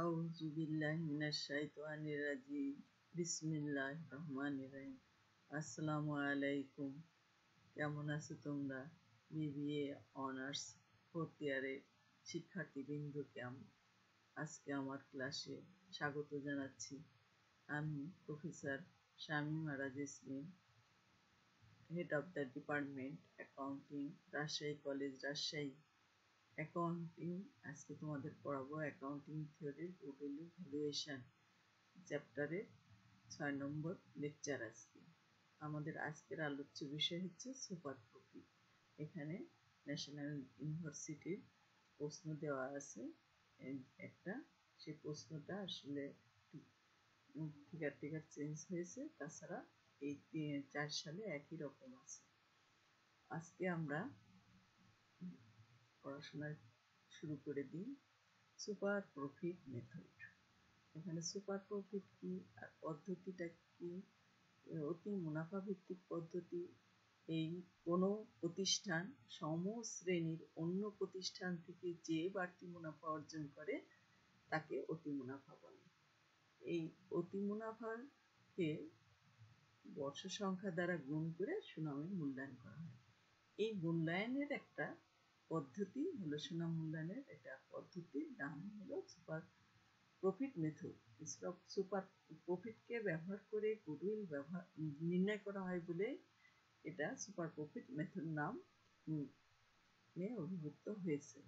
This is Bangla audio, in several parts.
আউযু বিল্লাহি মিনাশ শাইতানির রাজিম বিসমিল্লাহির রহমানির রহিম আসসালামু আলাইকুম কেমন আছো তোমরা? বিবিএ অনার্স ফোর্থ ইয়ারের শিক্ষার্থীবৃন্দ কেমন আজকে আমার ক্লাসে স্বাগত জানাচ্ছি। আমি professor Shamim আরাজ ইসলিম head of the department accounting Rajshahi college Rajshahi. Accounting আজকে তোমাদের পড়াবো অ্যাকাউন্টিং থিওরির গুডউইল ভ্যালুয়েশন চ্যাপ্টারের ছয় নম্বর লেকচার আজকে। আমাদের আজকের আলোচ্য বিষয় হচ্ছে সুপার প্রফিট এখানে ন্যাশনাল ইউনিভার্সিটির প্রশ্ন দেওয়া আছে। একটা, সেই প্রশ্নটা আসলে ফিগার টিগার চেঞ্জ হয়েছে। তাছাড়া এই চার সালে একই রকম আছে। আজকে আমরা পড়াশোনা শুরু করে দিই সুপার প্রফিট মেথড। এখানে সুপার প্রফিট কি আর পদ্ধতিটা কি? অতি মুনাফা ভিত্তিক পদ্ধতি। এই কোনো প্রতিষ্ঠান সম শ্রেণির অন্য প্রতিষ্ঠান থেকে যে বাড়তি মুনাফা অর্জন করে, তাকে অতি মুনাফা বলে। এই অতি মুনাফাকে বর্ষ সংখ্যা দ্বারা গুণ করে সুনামের মূল্যায়ন করা হয়। এই মূল্যায়নের একটা পদ্ধতি হলো সুনাম মূল্যায়নের এটা পদ্ধতির নাম হলো সুপার প্রফিট মেথড। সুপার প্রফিটকে ব্যবহার করে গুডউইল ব্যবহার, নির্ণয় করা হয় বলে এটা সুপার প্রফিট মেথড নাম নিয়ে অভিভুক্ত হয়েছে।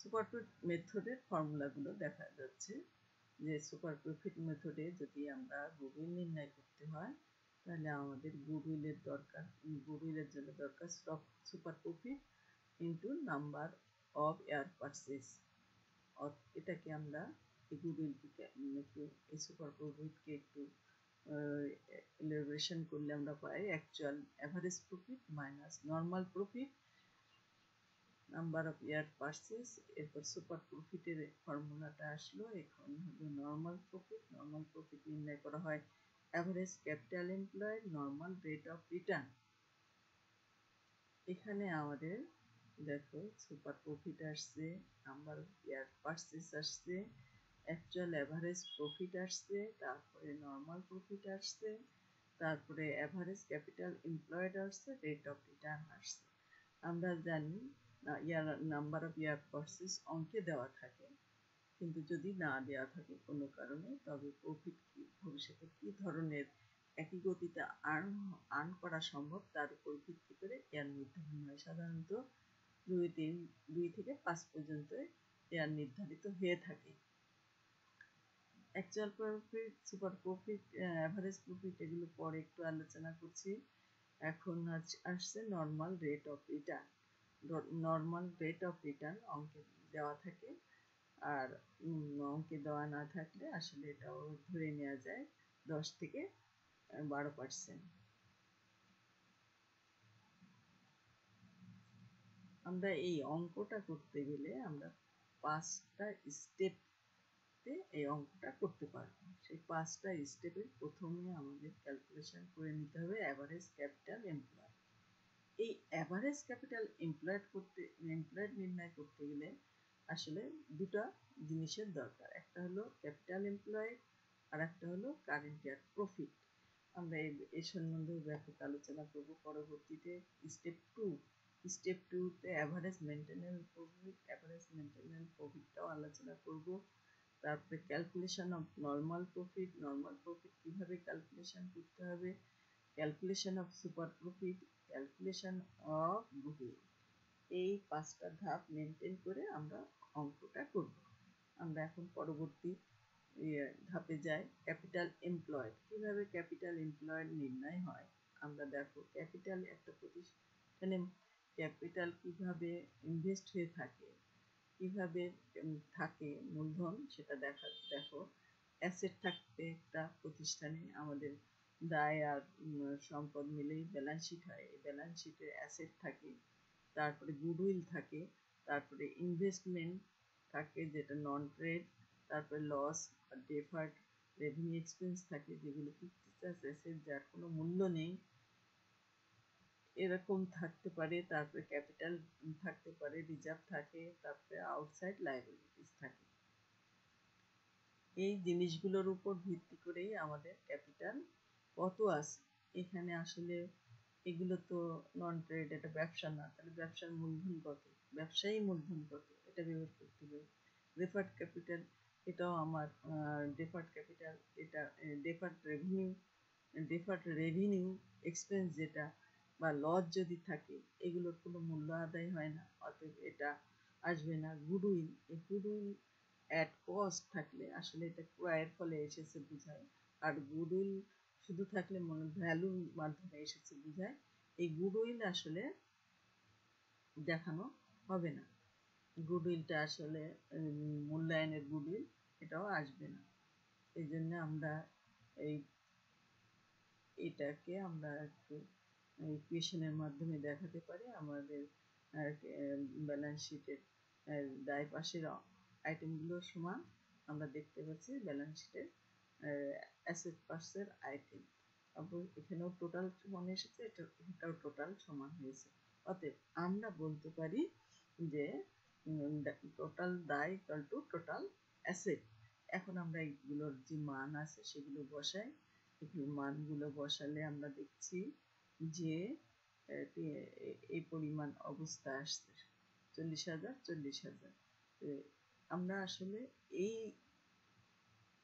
সুপার প্রফিট মেথডের ফর্মুলাগুলো দেখা যাচ্ছে যে সুপার প্রফিট মেথডে যদি আমরা গুডউইল নির্ণয় করতে হয় তাহলে আমাদের গুডউইলের দরকার গুডউইলের জন্য দরকার stock super profit into number of year purchase এটাকে আমরা এই গুডউইলকে একটু এই সুপার প্রফিটকে একটু এলিভেশন করলে আমরা পাই actual average profit minus normal profit number of year purchase এরপর সুপার প্রফিটের ফর্মুলাটা আসলো, এখন হলো নর্মাল প্রফিট নর্মাল প্রফিট নির্ণয় করা হয়। Average capital employed normal rate of return এখানে আমাদের, দেখো সুপার প্রফিট আসছে নাম্বার অফ ইয়ার পারচেস আসছে অ্যাকচুয়াল অ্যাভারেজ প্রফিট আসছে, তারপরে নর্মাল প্রফিট আসছে, তারপরে অ্যাভারেজ ক্যাপিটাল এমপ্লয়েড আসছে রেট অফ রিটার্ন আসছে। আমরা জানি year number of year purchase অঙ্কে দেওয়া থাকে। কিন্তু যদি না দেওয়া থাকে কোনো কারণে, তবে প্রফিট ভবিষ্যতে কি ধরনের একই গতিতে আর্ন আর্ন করা সম্ভব, তার উপর ভিত্তি করে এয়ার নির্ধারণ হয়। সাধারণত দুই তিন, দুই থেকে পাঁচ পর্যন্ত এয়ার নির্ধারিত হয়ে থাকে। Actual profit super profit average profit এগুলো পরে একটু আলোচনা করছি। এখন আসছে normal rate of return normal rate of return অঙ্কে দেওয়া থাকে। আর অঙ্কে দেওয়া না থাকলে আসলে এটাও ধরে নেওয়া যায়, দশ থেকে বারো পার্সেন্ট আমরা এই অঙ্কটা করতে গেলে আমরা পাঁচটা স্টেপে এই অঙ্কটা করতে পারব। সেই পাঁচটা স্টেপে প্রথমে আমাদের ক্যালকুলেশন করে নিতে হবে অ্যাভারেজ ক্যাপিটাল এমপ্লয় এই অ্যাভারেজ ক্যাপিটাল এমপ্লয়েড করতে এমপ্লয়েড নির্ণয় করতে গেলে আসলে দুটা জিনিসের দরকার। একটা হলো ক্যাপিটাল এমপ্লয়েড আর একটা হলো কারেন্ট ইয়ার প্রফিট আমরা এই সম্বন্ধে ব্যাপক আলোচনা করব। পরবর্তীতে স্টেপ টু স্টেপ টুতে average maintenance profit average maintenance প্রফিটটাও আলোচনা করব। তারপরে calculation of normal profit normal profit কীভাবে ক্যালকুলেশন করতে হবে? Calculation of super profit calculation of goodwill এই পাঁচটা ধাপ মেনটেন করে আমরা অঙ্কটা করব। আমরা এখন পরবর্তী ধাপে যাই। Capital employed. কীভাবে ক্যাপিটাল এমপ্লয়েড নির্ণয় হয়? আমরা দেখো, ক্যাপিটাল একটা প্রতিষ্ঠানে ক্যাপিটাল কীভাবে ইনভেস্ট হয়ে থাকে, কীভাবে থাকে মূলধন, সেটা দেখা, দেখো। অ্যাসেট থাকতে একটা প্রতিষ্ঠানে আমাদের দায় আর সম্পদ মিলেই ব্যালেন্স শিট হয়। এই ব্যালেন্স শিটে অ্যাসেট থাকে, তারপরে গুডউইল থাকে তারপরে ইনভেস্টমেন্ট থাকে যেটা নন ট্রেড তারপরে লস আর ডেফার্ড রেভিনিউ এক্সপেন্স থাকে যেগুলো অ্যাসেট যার কোনো মূল্য নেই, এরকম থাকতে পারে। তারপরে ক্যাপিটাল থাকতে পারে রিজার্ভ থাকে, তারপরে আউটসাইড লাইবিলিটিস থাকে। এই জিনিসগুলোর উপর ভিত্তি করেই আমাদের ক্যাপিটাল কত আছে। এখানে আসলে এগুলো তো নন ট্রেড এটা ব্যবসা না। তাহলে ব্যবসার মূলধন কত? ব্যবসায়ী মূলধন কত? এটা ব্যবহার করতে হবে। রেফার্ড ক্যাপিটাল এটাও আমার ডেফার্ড ক্যাপিটাল এটা deferred revenue deferred revenue expense যেটা বা লস যদি থাকে, এগুলোর কোনো মূল্য আদায় হয় না, অতএব এটা আসবে না। গুডউইল এই গুডউইল অ্যাট কস্ট থাকলে আসলে এটা ক্রয়ের ফলে এসেছে বোঝায়। আর গুডউইল শুধু থাকলে মনে ভ্যালুর মাধ্যমে এসেছে বোঝায়। এই গুডউইল আসলে দেখানো হবে না। গুডউইলটা আসলে মূল্যায়নের গুডউইল, এটাও আসবে না। এই জন্য আমরা এই, এটাকে আমরা একটু ইকুয়েশনের মাধ্যমে দেখাতে পারি আমাদের ব্যালেন্স শিটের দায় পাশের আইটেমগুলোর সমান। আমরা দেখতে পাচ্ছি ব্যালেন্স শিটের অ্যাসেট পার্সের আইটেম তারপর এখানেও টোটাল সমান এসেছে এটা এটাও টোটাল সমান হয়েছে। অতএব আমরা বলতে পারি যে টোটাল দায় ইকাল টু টোটাল অ্যাসেট এখন আমরা এইগুলোর যে মান আছে সেগুলো বসাই। এগুলো মানগুলো বসালে আমরা দেখছি যে এই পরিমাণ অবস্থা আসছে। চল্লিশ হাজার চল্লিশ হাজার। আমরা আসলে এই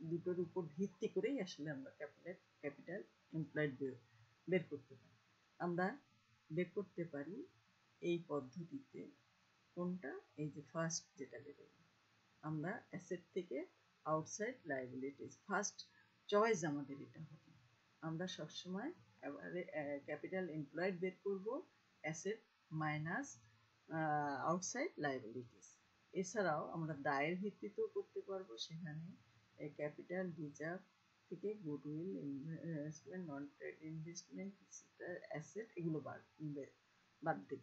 দুটোর উপর ভিত্তি করেই আসলে আমরা ক্যাপিটাল ক্যাপিটাল এমপ্লয়েড বের করতে পারি। আমরা বের করতে পারি এই পদ্ধতিতে কোনটা? এই যে ফার্স্ট যেটা বেরোবে আমরা অ্যাসেট থেকে আউটসাইড লাইবিলিটিস ফার্স্ট চয়েস আমাদের এটা হবে। আমরা সবসময় এবারে ক্যাপিটাল এমপ্লয়েড বের করব অ্যাসেট মাইনাস আউটসাইড লাইবিলিটিস এছাড়াও আমরা দায়ের ভিত্তিতেও করতে পারব, সেখানে ক্যাপিটাল রিজার্ভ থেকে goodwill investment non trade investment asset এগুলো বাদ বাদ দেব।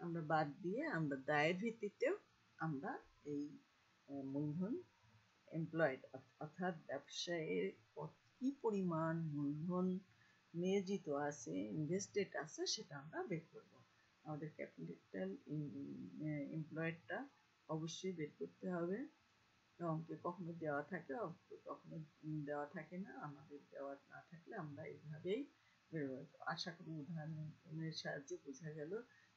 আমরা বাদ দিয়ে আমরা দায়ের ভিত্তিতেও আমরা এই মূলধন এমপ্লয়েড অর্থাৎ ব্যবসায়ের কি পরিমাণ মূলধন নিয়োজিত আছে ইনভেস্টেড আছে সেটা আমরা বের করব। আমাদের ক্যাপিটাল এমপ্লয়েডটা অবশ্যই বের করতে হবে। অঙ্কে কখনো দেওয়া থাকে কখনো দেওয়া থাকে না, আমাদের দেওয়া না থাকলে আমরা এইভাবেই আশা করি উদাহরণের সাহায্যে বোঝা গেল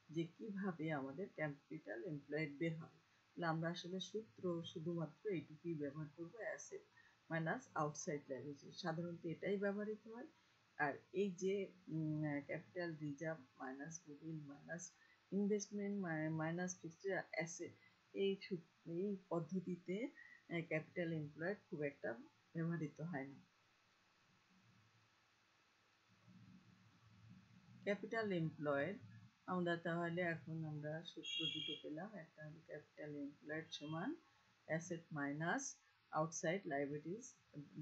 যে কীভাবে আমাদের ক্যাপিটাল এমপ্লয়েড বের হবে তাহলে আমরা আসলে সূত্র শুধুমাত্র এইটুকুই ব্যবহার করব অ্যাসেট মাইনাস আউটসাইড লাইবিলিটি সাধারণত এটাই ব্যবহৃত হয়। আর এই যে capital reserve minus goodwill minus investment minus fixed asset এই এই পদ্ধতিতে ক্যাপিটাল এমপ্লয়েড খুব একটা ব্যবহৃত হয় না। ক্যাপিটাল এমপ্লয়েড আমরা তাহলে এখন আমরা সূত্র দুটো পেলাম। একটা হলো ক্যাপিটাল এমপ্লয়েড সমান asset minus outside liabilities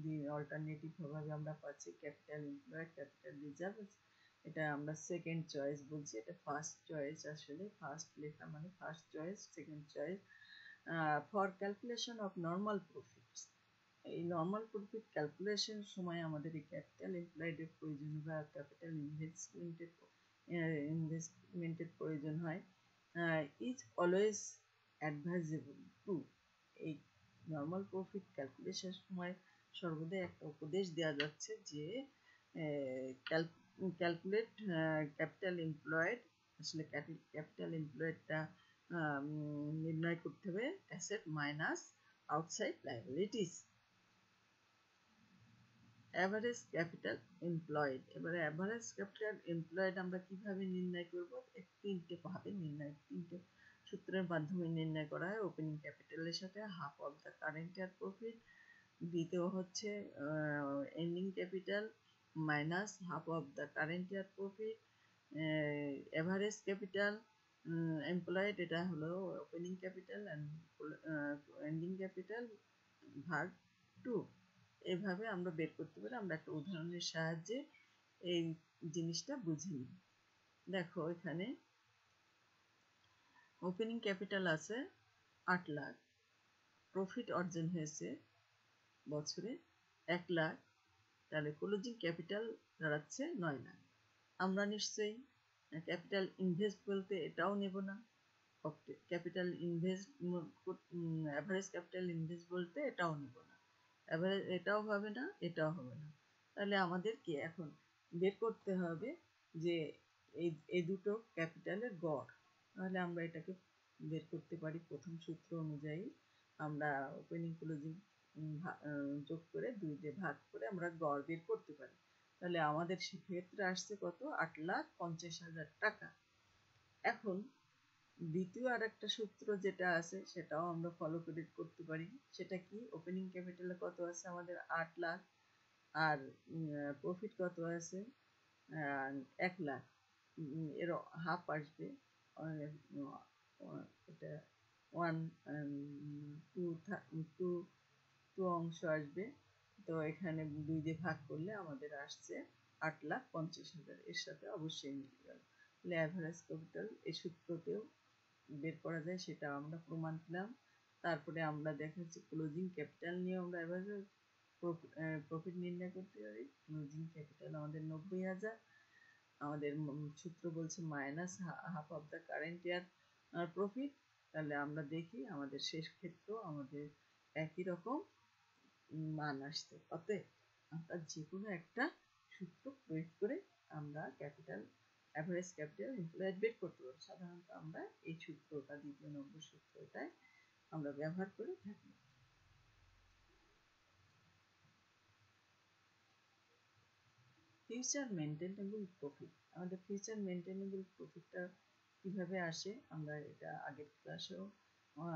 the alternative ভাবে আমরা পাচ্ছি ক্যাপিটাল এমপ্লয়েড ক্যাপিটাল রিজার্ভ এটা আমরা সেকেন্ড চয়েস বলছি, এটা ফার্স্ট চয়েস আসলে। ফার্স্ট লেখা মানে first choice second choice for calculation of normal profits এই নর্মাল প্রফিট ক্যালকুলেশন সময় আমাদের এই ক্যাপিটাল এমপ্লয়েডের প্রয়োজন বা ক্যাপিটাল ইনভেস্টমেন্টের ইনভেস্টমেন্টের প্রয়োজন হয়। ইজ অলওয়েজ অ্যাডভাইজেবল টু এই নর্মাল প্রফিট ক্যালকুলেশন সময় সর্বদাই একটা উপদেশ দেওয়া যাচ্ছে যে ক্যালকুলেট ক্যাপিটাল এমপ্লয়েড আসলে ক্যাপিটাল এমপ্লয়েডটা নির্ণয় করতে হবে asset minus outside liabilities average capital employed এবারে অ্যাভারেজ ক্যাপিটাল এমপ্লয়েড আমরা কীভাবে নির্ণয় করব? তিনটে ভাবে নির্ণয়, তিনটে সূত্রের মাধ্যমে নির্ণয় করা হয়। ওপেনিং ক্যাপিটালের সাথে half of the current year profit দ্বিতীয় হচ্ছে ending capital minus half of the current year profit average capital employed এটা হলো opening capital and ending capital ভাগ টু এভাবে আমরা বের করতে পারি, আমরা একটা উদাহরণের সাহায্যে এই জিনিসটা বুঝে নিই। দেখো এখানে ওপেনিং ক্যাপিটাল আছে আট লাখ প্রফিট অর্জন হয়েছে বছরে এক লাখ, তাহলে ক্লোজিং ক্যাপিটাল দাঁড়াচ্ছে নয় লাখ। আমরা নিশ্চয়ই ক্যাপিটাল ইনভেস্ট বলতে এটাও নেব না capital invest average capital invest বলতে এটাও নেব না। অ্যাভারেজ এটাও হবে না, এটাও হবে না। তাহলে আমাদেরকে এখন বের করতে হবে যে এই এই দুটো ক্যাপিটালের গড়। তাহলে আমরা এটাকে বের করতে পারি প্রথম সূত্র অনুযায়ী। আমরা ওপেনিং ক্লোজিং যোগ করে দুই দিয়ে ভাগ করে আমরা গড় বের করতে পারি। তাহলে আমাদের সেক্ষেত্রে আসছে কত? আট লাখ পঞ্চাশ হাজার টাকা। এখন দ্বিতীয় আর একটা সূত্র যেটা আছে, সেটাও আমরা ফলো করে করতে পারি। সেটা কি? ওপেনিং ক্যাপিটালে কত আছে? আমাদের আট লাখ। আর প্রফিট কত আছে? এক লাখ। এর হাফ আসবে। এটা ওয়ান টু টু টু অংশ আসবে। তো এখানে দুই দিয়ে ভাগ করলে আমাদের আসছে আট লাখ পঞ্চাশ হাজার। এর সাথে অবশ্যই মিলে তাহলে অ্যাভারেজ ক্যাপিটাল এই সূত্রতেও বের করা যায়, সেটা আমরা প্রমাণ পেলাম। তারপরে আমরা দেখাচ্ছি ক্লোজিং ক্যাপিটাল নিয়ে আমরা অ্যাভারেজ প্রফিট নির্ণয় করতে পারি। ক্লোজিং ক্যাপিটাল আমাদের নব্বই হাজার। আমাদের সূত্র বলছে minus half of the current year profit তাহলে আমরা দেখি আমাদের শেষ ক্ষেত্র আমাদের একই রকম মান আসছে। অতএব আমরা যে কোনো একটা সূত্র প্রয়োগ করে আমরা ক্যাপিটাল অ্যাভারেজ ক্যাপিটাল এমপ্লয়েড বের করতে পারি সাধারণত আমরা এই সূত্রটা দ্বিতীয় নম্বর সূত্রটায় আমরা ব্যবহার করে থাকি। ফিউচার মেনটেনেবল প্রফিট আমাদের ফিউচার মেনটেনেবল প্রফিটটা কীভাবে আসে? আমরা এটা আগের ক্লাসেও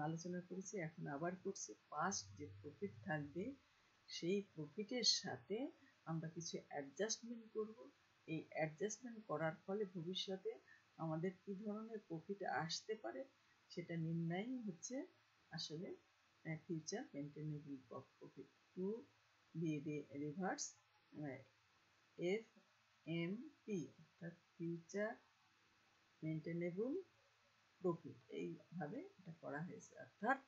আলোচনা করেছি, এখন আবার করছি। পাস্ট যে প্রফিট থাকবে, সেই প্রফিটের সাথে আমরা কিছু অ্যাডজাস্টমেন্ট করব। এই অ্যাডজাস্টমেন্ট করার ফলে ভবিষ্যতে আমাদের কি ধরনের প্রফিট আসতে পারে সেটা নির্ণয় হচ্ছে আসলে future maintainable profit to be reverse F M P অর্থাৎ ফিউচার মেনটেনেবল প্রফিট এইভাবে এটা করা হয়েছে। অর্থাৎ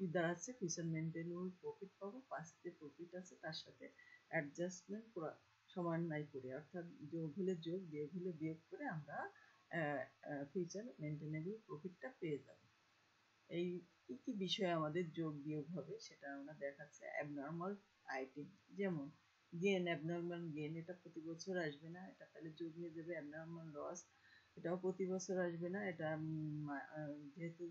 কি দাঁড়াচ্ছে ফিউচার মেনটেনেবল প্রফিট পাবো পাঁচটি প্রফিট আছে তার সাথে অ্যাডজাস্টমেন্ট করা সমন্বয় করে। অর্থাৎ যোগ হলে যোগ বিয়োগ হলে বিয়োগ করে আমরা ফিউচার মেনটেনেবল প্রফিটটা পেয়ে যাব। এই কি কি বিষয়ে আমাদের যোগ বিয়োগ হবে সেটা আমরা দেখাচ্ছে। অ্যাবনর্মাল আইটেম যেমন গেন অ্যাবনর্মাল গেন এটা প্রতি বছর আসবে না, এটা তাহলে যোগ হয়ে যাবে অ্যাবনর্মাল লস এটাও প্রতি বছর আসবে না, এটা যেহেতু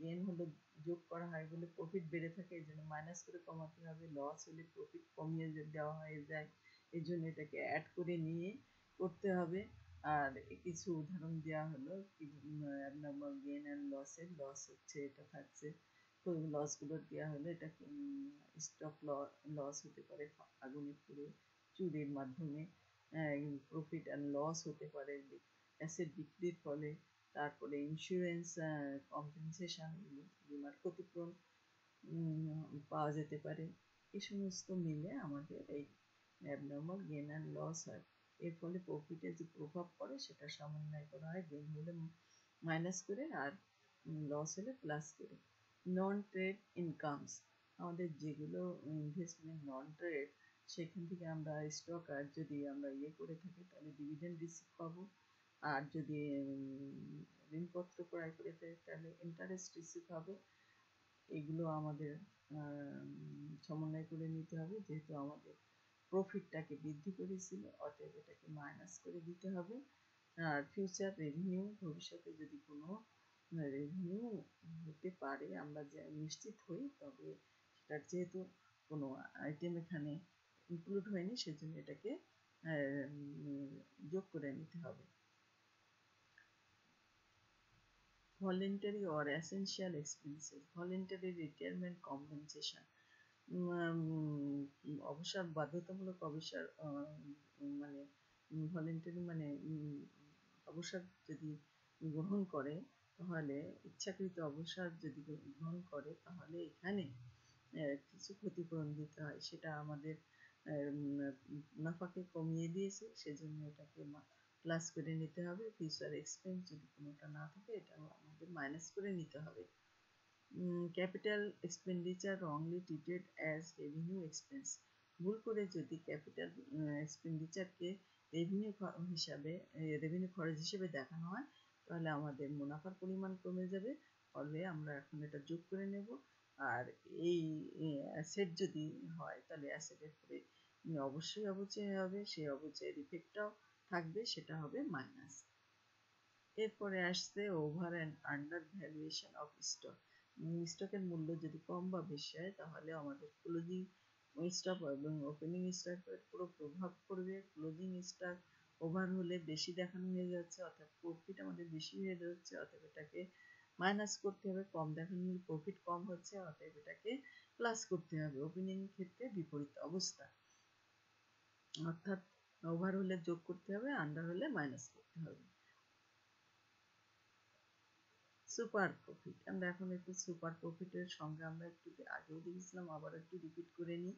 গেন হলো যোগ করা হয় বলে প্রফিট বেড়ে থাকে, এই জন্য মাইনাস করে কমাতে হবে লস হলে প্রফিট কমিয়ে দেওয়া হয়ে যায়, এই জন্য এটাকে অ্যাড করে নিয়ে করতে হবে। আর কিছু উদাহরণ দেওয়া হলো অ্যাবনর্মাল গেন অ্যান্ড লসের লস হচ্ছে, এটা থাকছে। লসগুলো দেওয়া হলো এটা স্টক লস হতে পারে, আগুনে পুড়ে, চুরির মাধ্যমে প্রফিট অ্যান্ড লস হতে পারে অ্যাসেট বিক্রির ফলে। তারপরে ইন্স্যুরেন্স কম্পেনসেশন বিমার ক্ষতিপূরণ পাওয়া যেতে পারে। এ সমস্ত মিলে আমাদের এই অ্যাবনর্মাল গেন অ্যান্ড লস হয়। এর ফলে প্রফিটে যে প্রভাব পড়ে সেটা সমন্বয় করা হয় গেন হলে মাইনাস করে আর লস হলে প্লাস করে। নন ট্রেড ইনকামস আমাদের যেগুলো ইনভেস্টমেন্ট নন ট্রেড সেখান থেকে আমরা স্টক আর যদি আমরা ইয়ে করে থাকি, তাহলে ডিভিডেন্ড রিসিভ পাবো। আর যদি ঋণপত্র ক্রয় করে তাহলে ইন্টারেস্ট রিসিভ হবে। এগুলো আমাদের সমন্বয় করে নিতে হবে। যেহেতু আমাদের প্রফিটটাকে বৃদ্ধি করেছিল, অতএব এটাকে মাইনাস করে দিতে হবে। আর ফিউচার রেভিনিউ ভবিষ্যতে যদি কোনো রেভিনিউ হতে পারে, আমরা যে নিশ্চিত হই, তবে সেটার যেহেতু কোনো আইটেম এখানে ইনক্লুড হয়নি, সেজন্য এটাকে যোগ করে নিতে হবে। Voluntary or essential expenses voluntary retirement compensation অবসর, বাধ্যতামূলক অবসর মানে ভলেন্টারি মানে অবসর যদি গ্রহণ করে, তাহলে ইচ্ছাকৃত অবসর যদি গ্রহণ করে, তাহলে এখানে কিছু ক্ষতিপূরণ দিতে হয়। সেটা আমাদের মুনাফাকে কমিয়ে দিয়েছে, সেজন্য এটাকে প্লাস করে নিতে হবে ফিউচার এক্সপেন্স যদি কোনোটা না থাকে এটা আমাদের মাইনাস করে নিতে হবে। Capital expenditure wrongly treated as revenue expense ভুল করে যদি ক্যাপিটাল এক্সপেন্ডিচারকে রেভিনিউ হিসাবে রেভিনিউ খরচ হিসেবে দেখানো হয়, তাহলে আমাদের মুনাফার পরিমাণ কমে যাবে, ফলে আমরা এখন এটা যোগ করে নেব। আর এই অ্যাসেট যদি হয়, তাহলে অ্যাসেটের পরে অবশ্যই অবচয় হবে, সেই অবচয়ের ইফেক্টটাও থাকবে সেটা হবে মাইনাস এরপরে আসছে over and under valuation of stock স্টকের মূল্য যদি কম বা বেশি হয়, তাহলে আমাদের ক্লোজিং স্টক এবং ওপেনিং স্টকের পুরো প্রভাব পড়বে। ক্লোজিং স্টক ওভার হলে বেশি দেখানো হয়ে যাচ্ছে, অর্থাৎ প্রফিট আমাদের বেশি হয়ে যাচ্ছে অর্থাৎ এটাকে মাইনাস করতে হবে। কম দেখানো প্রফিট কম হচ্ছে, অতএব এটাকে প্লাস করতে হবে। ওপেনিং ক্ষেত্রে বিপরীত অবস্থা। অর্থাৎ ওভার হলে যোগ করতে হবে আন্ডার হলে মাইনাস করতে হবে। সুপার প্রফিট আমরা এখন একটু সুপার প্রফিটের সঙ্গে আমরা একটু আগেও দেখেছিলাম, আবার একটু রিপিট করে নিই।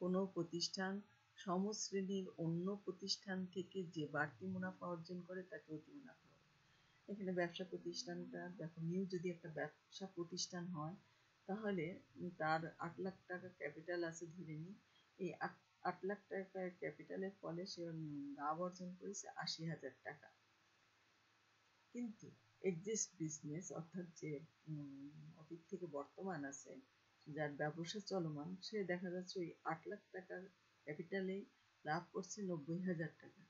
কোনো প্রতিষ্ঠান সমশ্রেণীর অন্য প্রতিষ্ঠান থেকে যে বাড়তি মুনাফা অর্জন করে, তাকে অতি মুনাফা এখানে ব্যবসা প্রতিষ্ঠানটা, দেখো নিউ যদি একটা ব্যবসা প্রতিষ্ঠান হয়, তাহলে তার আট লাখ টাকা ক্যাপিটাল আছে ধরে নিই। এই আট লাখ টাকা ক্যাপিটালের ফলে সে লাভ অর্জন করেছে আশি হাজার টাকা। কিন্তু এক্সিস্ট বিজনেস অর্থাৎ যে অতীত থেকে বর্তমান আছে, যার ব্যবসা চলমান, সে দেখা যাচ্ছে ওই আট লাখ টাকার ক্যাপিটালে লাভ করছে নব্বই হাজার টাকা।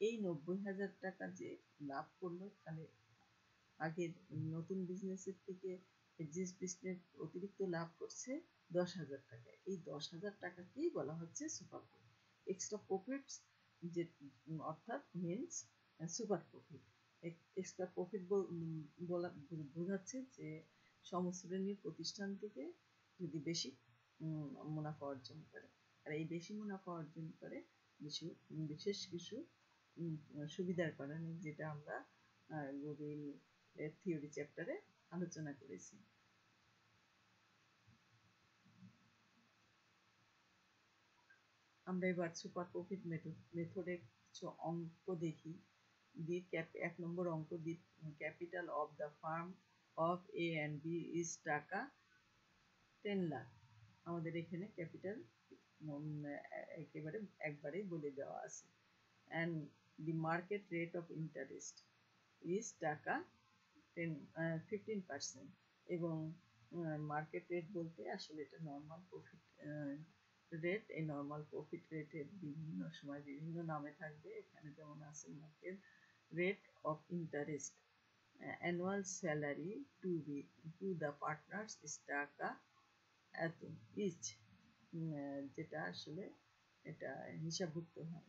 এই নব্বই হাজার টাকা যে লাভ করল, তাহলে আগের নতুন বিজনেসের থেকে এক্সিস্ট বিজনেস অতিরিক্ত লাভ করছে দশ হাজার টাকা এই দশ হাজার টাকাকেই বলা হচ্ছে সুপার প্রফিট এক্সট্রা প্রফিটস যে, অর্থাৎ means super profit extra profit বলা বোঝাচ্ছে যে সমশ্রেণীর প্রতিষ্ঠান থেকে যদি বেশি মুনাফা অর্জন করে। আর এই বেশি মুনাফা অর্জন করে কিছু, বিশেষ কিছু সুবিধার কারণে যেটা আমরা গুগল থিওরি চ্যাপ্টারে আলোচনা করেছি। আমরা এবার সুপার প্রফিট মেথড মেথডের কিছু অঙ্ক দেখি। দি ক্যাপ এক নম্বর অঙ্ক the capital of the firm of A and B is টাকা টেন লাখ আমাদের এখানে ক্যাপিটাল একেবারে একবারেই বলে দেওয়া আছে। And the market rate of interest is টাকা টেন ফিফটিন পার্সেন্ট এবং মার্কেট রেট বলতে আসলে এটা নর্মাল প্রফিট রেট এই নর্মাল প্রফিট রেটের বিভিন্ন সময় বিভিন্ন নামে থাকবে। এখানে যেমন আছে market rate of interest annual salary to be to the partners is টাকা এত ইচ যেটা আসলে এটা হিসাবভুক্ত হয়।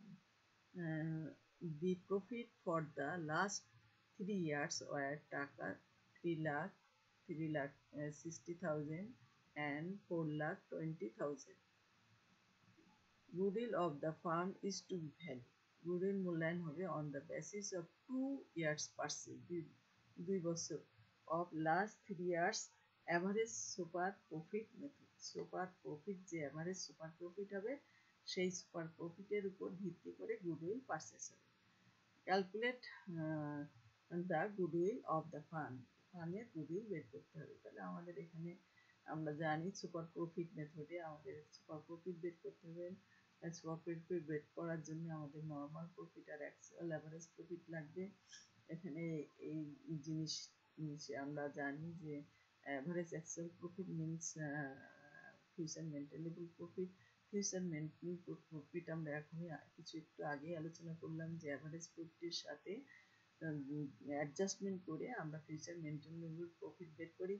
the profit for the last three years were টাকা lakh three lakh uh, sixty thousand and four lakh twenty thousand goodwill of the firm is to be valued goodwill মূল্যায়ন হবে on the basis of two years purchase দুই বছর of last three years average super profit method super profit যে average super profit হবে সেই সুপার প্রফিটের উপর ভিত্তি করে গুডউইল পারচেস হবে calculate the goodwill of the fund ফান্ডের গুডউইল বের করতে হবে। তাহলে আমাদের এখানে আমরা জানি সুপার প্রফিট মেথডে আমাদের সুপার প্রফিট বের করতে হবে। সুপার প্রফিট বের করার জন্য আমাদের নর্মাল প্রফিট আর অ্যাকচুয়াল অ্যাভারেজ প্রফিট লাগবে। এখানে এই জিনিস আমরা জানি যে average actual profit means future maintainable profit future maintain profit আমরা এখনই কিছু একটু আগে আলোচনা করলাম যে অ্যাভারেজ প্রফিটের সাথে অ্যাডজাস্টমেন্ট করে আমরা ফিউচার মেনটেনেবল প্রফিট বের করি।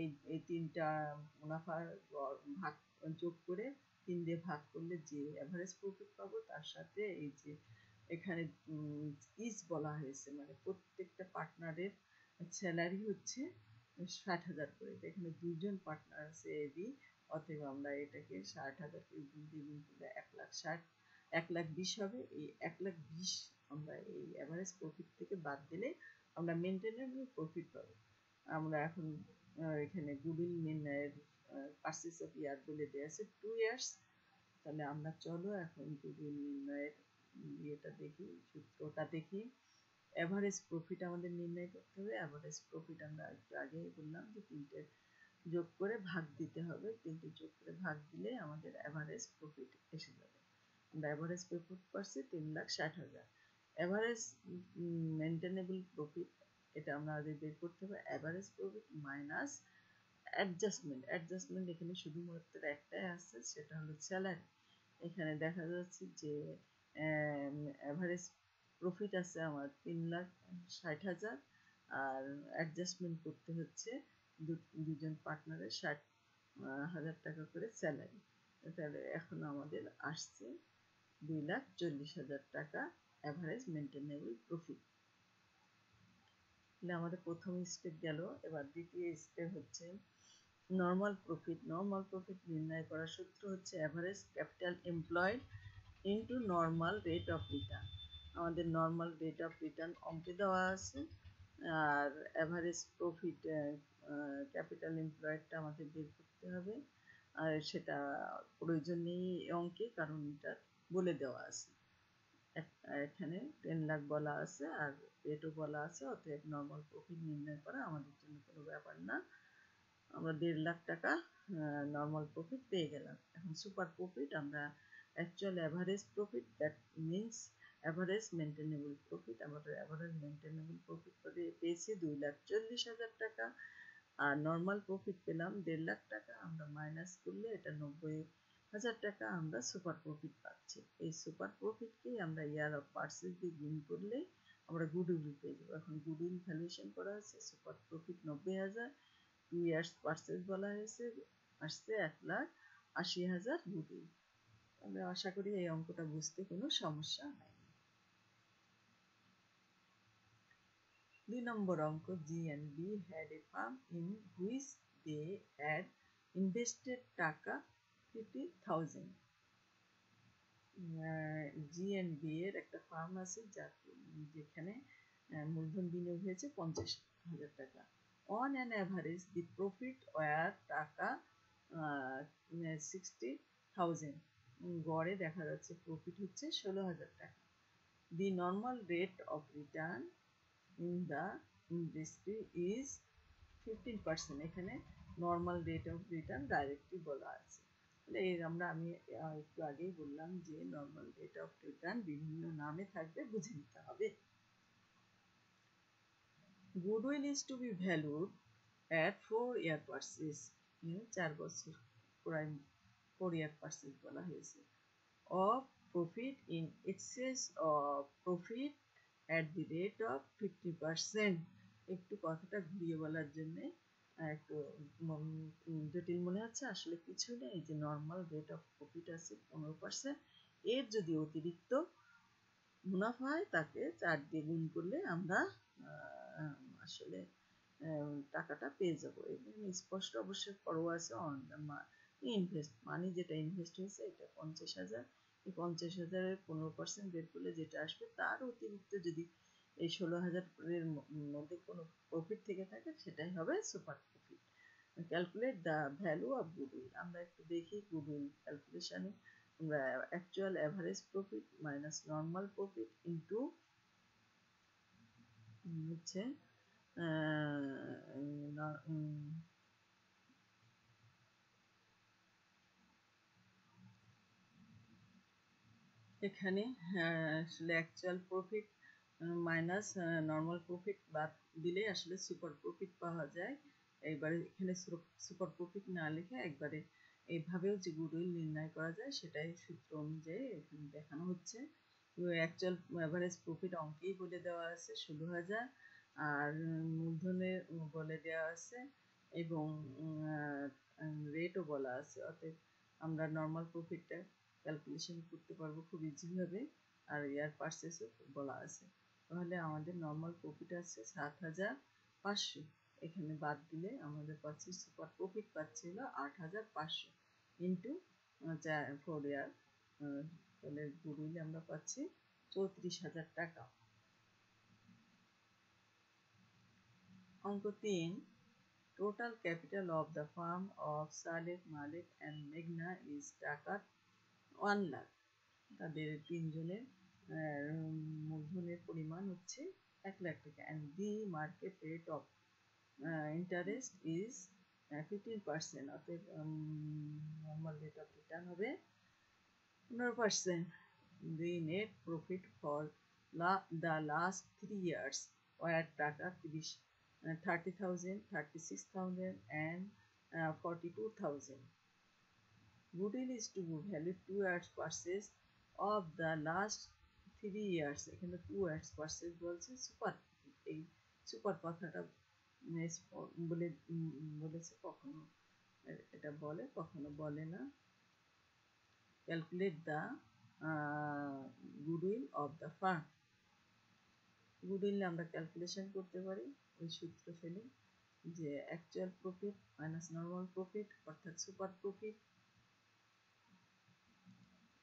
এই এই তিনটা মুনাফার ভাগ, যোগ করে তিন দিয়ে ভাগ করলে যে অ্যাভারেজ প্রফিট পাবো, তার সাথে এই যে এখানে ইজ বলা হয়েছে। মানে প্রত্যেকটা পার্টনারের স্যালারি হচ্ছে ষাট হাজার করে। এখানে দুজন পার্টনার আছে এ বি অতএব আমরা এটাকে ষাট দিয়ে গুণ করলে এক লাখ ষাট, এক লাখ বিশ হবে। এই এক লাখ বিশ আমরা এই অ্যাভারেজ প্রফিট থেকে বাদ দিলে আমরা মেনটেনেবল প্রফিট পাবো। আমরা এখন এখানে গুগল নির্ণয়ের পার্সেস অফ ইয়ার বলে দেওয়া আছে টু ইয়ার্স তাহলে আমরা চলো এখন গুগল নির্ণয়ের ইয়েটা দেখি, সূত্রটা দেখি। অ্যাভারেজ প্রফিট আমাদের নির্ণয় করতে হবে। অ্যাভারেজ প্রফিট আমরা একটু আগে বললাম যে তিনটে যোগ করে ভাগ দিতে হবে। তিনটে যোগ করে ভাগ দিলে আমাদের অ্যাভারেজ প্রফিট এসে যাবে। আমরা অ্যাভারেজ প্রফিট পাচ্ছি তিন লাখ ষাট হাজার। অ্যাভারেজ মেনটেনেবল প্রফিট এটা আগে বের করতে হবে। Average profit minus adjustment adjustment এখানে শুধুমাত্র একটাই আছে, সেটা হলো স্যালারি এখানে দেখা যাচ্ছে যে অ্যাভারেজ প্রফিট আছে আমার তিন লাখ ষাট হাজার, আর অ্যাডজাস্টমেন্ট করতে হচ্ছে দুজন পার্টনারের ষাট হাজার টাকা করে স্যালারি তাহলে এখন আমাদের আসছে দুই লাখ চল্লিশ হাজার টাকা। অ্যাভারেজ মেনটেনেবল প্রফিট তাহলে আমাদের প্রথম স্টেপ গেল। এবার দ্বিতীয় স্টেপ হচ্ছে নর্মাল প্রফিট নর্মাল প্রফিট নির্ণয় করার সূত্র হচ্ছে average capital employed into normal rate of return আমাদের নর্মাল রেট অফ রিটার্ন অঙ্কে দেওয়া আছে। আর অ্যাভারেজ প্রফিট ক্যাপিটাল এমপ্লয়েডটা আমাদের বের করতে হবে। আর সেটা প্রয়োজন নেই অঙ্কে, কারণ এটা বলে দেওয়া আছে। এখানে টেন লাখ বলা আছে আর রেটও বলা আছে, অতএব নর্মাল প্রফিট নির্ণয় করা আমাদের জন্য কোনো ব্যাপার না। আমরা দেড় লাখ টাকা নর্মাল প্রফিট পেয়ে গেলাম। এখন সুপার প্রফিট আমরা actual average profit that means average maintainable profit আমাদের অ্যাভারেজ মেনটেনেবল প্রফিট পেয়েছি দুই লাখ চল্লিশ হাজার টাকা। আর নর্মাল প্রফিট পেলাম দেড় লাখ টাকা, আমরা মাইনাস করলে এটা নব্বই হাজার টাকা আমরা সুপার প্রফিট পাচ্ছি। এই সুপার প্রফিটকেই আমরা ইয়ার অফ পার্সেস দিয়ে গুণ করলে আমরা গুডউইল পেয়ে যাব। এখন গুডউইল ভ্যালুয়েশন করা হয়েছে সুপার প্রফিট নব্বই হাজার টু ইয়ার্স পার্সেস বলা হয়েছে, আসছে এক লাখ আশি হাজার গুডউইল আমরা আশা করি এই অঙ্কটা বুঝতে কোনো সমস্যা নাই। দুই নম্বর অঙ্ক G and B had a firm in which they had invested টাকা ফিফটি থাউজেন্ড অ্যান্ড এর একটা ফার্ম আছে যেখানে মূলধন বিনিয়োগ হয়েছে পঞ্চাশ হাজার টাকা। On an average the profit were টাকা সিক্সটি থাউজেন্ড গড়ে দেখা যাচ্ছে প্রফিট হচ্ছে ষোলো হাজার টাকা। The normal rate of return in the industry is fifteen percent এখানে normal rate of return directly বলা আছে। তাহলে আমরা, আমি একটু আগেই বললাম যে নর্মাল রেট অফ রিটার্ন বিভিন্ন নামে থাকবে, বুঝে নিতে হবে। Goodwill is to be valued at four year purchase চার বছর প্রাইম ফোর ইয়ার পার্সেস বলা হয়েছে। Of profit in excess of profit at the rate of fifty percent একটু কথাটা ঘুরিয়ে বলার জন্য একটু জটিল মনে হচ্ছে, আসলে কিছু নেই, যে নর্মাল রেট অফ প্রফিট আছে পনেরো পার্সেন্ট এর যদি অতিরিক্ত মুনাফা হয়, তাকে চার দিয়ে গুণ করলে আমরা আসলে টাকাটা পেয়ে যাব। এখানে স্পষ্ট অবশ্যই করো আছে অন ইনভেস্ট মানি যেটা ইনভেস্ট হয়েছে, এটা পঞ্চাশ হাজার, এই পঞ্চাশ হাজারের পনেরো পার্সেন্ট বের করলে যেটা আসবে, তার অতিরিক্ত যদি এই ষোলো হাজারের মধ্যে কোনো প্রফিট থেকে থাকে সেটাই হবে super profit calculate the value of goodwill আমরা একটু দেখি গুডউইল ক্যালকুলেশনে আমরা actual average profit minus normal profit into হচ্ছে এখানে আসলে actual profit minus normal profit বাদ দিলে আসলে সুপার প্রফিট পাওয়া যায়। এবারে এখানে সুপার প্রফিট না লিখে একবারে এইভাবেও যে গুডউইল নির্ণয় করা যায়, সেটাই সূত্র অনুযায়ী এখানে দেখানো হচ্ছে। অ্যাকচুয়াল অ্যাভারেজ প্রফিট অঙ্কেই বলে দেওয়া আছে, ষোলো হাজার। আর মূলধনে বলে দেওয়া আছে এবং রেটও বলা আছে। অতএব আমরা নর্মাল প্রফিটটা ক্যালকুলেশন করতে পারব খুব ইজিভাবে আর ইয়ার পার্সেসও বলা আছে। তাহলে আমাদের নর্মাল প্রফিট আছে সাত হাজার পাঁচশো। এখানে বাদ দিলে আমাদের পাচ্ছি সুপার প্রফিট পাচ্ছিল আট হাজার পাঁচশো। ইন্টু ফোর ইয়ার তাহলে গুডউইল আমরা পাচ্ছি চৌত্রিশ হাজার টাকা। অঙ্ক তিন total capital of the firm of Salek Malik and মেঘনা ইজ টাকা ওয়ান লাখ তাদের তিনজনের মূলধনের পরিমাণ হচ্ছে এক লাখ টাকা। And the market rate of interest is fifteen percent অর্থাৎ নর্মাল রেট অফ রিটার্ন হবে পনেরো percent net profit for la, the last three years were taka তিরিশ thirty thousand thirty six thousand and forty two thousand goodwill is to be valued towards purchase of the last three years এখানে টু ইয়ার্স পার্সেস বলছে? সুপার এই সুপার কথাটা বলে বলেছে কখনো, এটা বলে, কখনো বলে না। Calculate the goodwill of the firm goodwill আমরা ক্যালকুলেশন করতে পারি, ওই সূত্র ফেলে যে actual profit minus normal profit অর্থাৎ সুপার প্রফিট